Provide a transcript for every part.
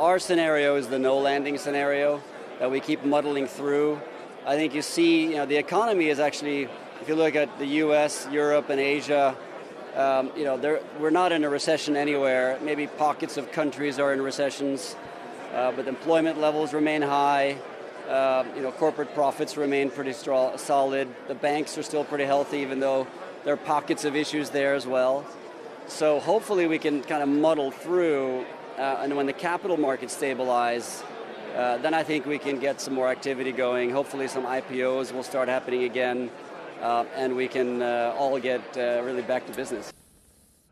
Our scenario is the no landing scenario that we keep muddling through. I think you see, you know, the economy is actually, if you look at the U.S., Europe, and Asia, um, you know, we're not in a recession anywhere. Maybe pockets of countries are in recessions, uh, but employment levels remain high. Uh, you know, corporate profits remain pretty strong, solid. The banks are still pretty healthy, even though there are pockets of issues there as well. So hopefully we can kind of muddle through, uh, and when the capital markets stabilize, uh, then I think we can get some more activity going. Hopefully some IPOs will start happening again, uh, and we can uh, all get uh, really back to business.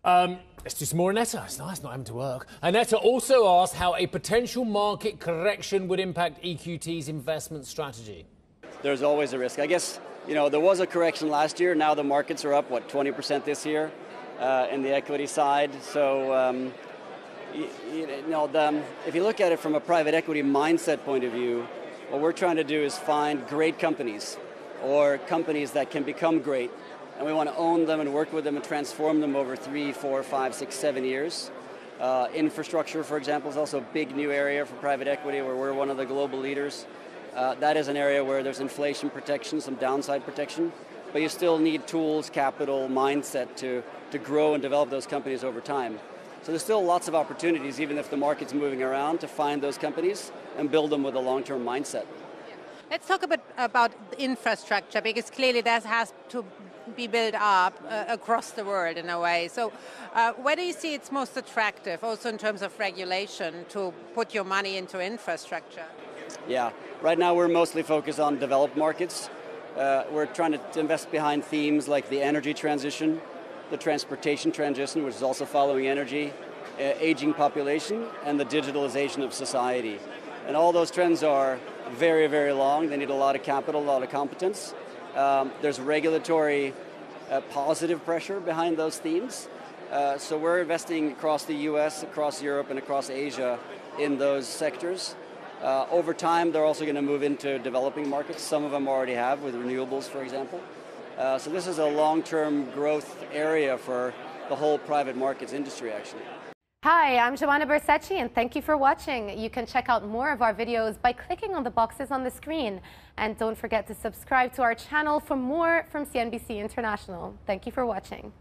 Um, let's do some more Aneta. It's nice not having to work. Aneta also asked how a potential market correction would impact EQT's investment strategy. There's always a risk. I guess, you know, there was a correction last year. Now the markets are up, what, 20% this year uh, in the equity side. So, um, you, you know, the, if you look at it from a private equity mindset point of view, what we're trying to do is find great companies or companies that can become great and we want to own them and work with them and transform them over three, four, five, six, seven years. Uh, infrastructure, for example, is also a big new area for private equity where we're one of the global leaders. Uh, that is an area where there's inflation protection, some downside protection, but you still need tools, capital, mindset to, to grow and develop those companies over time. So there's still lots of opportunities, even if the market's moving around, to find those companies and build them with a long-term mindset. Let's talk a bit about infrastructure because clearly that has to be built up uh, across the world in a way. So, uh, where do you see it's most attractive, also in terms of regulation, to put your money into infrastructure? Yeah, right now we're mostly focused on developed markets. Uh, we're trying to invest behind themes like the energy transition, the transportation transition, which is also following energy, uh, aging population, and the digitalization of society. And all those trends are very, very long. They need a lot of capital, a lot of competence. Um, there's regulatory uh, positive pressure behind those themes. Uh, so we're investing across the US, across Europe, and across Asia in those sectors. Uh, over time, they're also going to move into developing markets. Some of them already have, with renewables, for example. Uh, so this is a long-term growth area for the whole private markets industry, actually. Hi, I'm Joanna Bersecci and thank you for watching. You can check out more of our videos by clicking on the boxes on the screen. And don't forget to subscribe to our channel for more from CNBC International. Thank you for watching.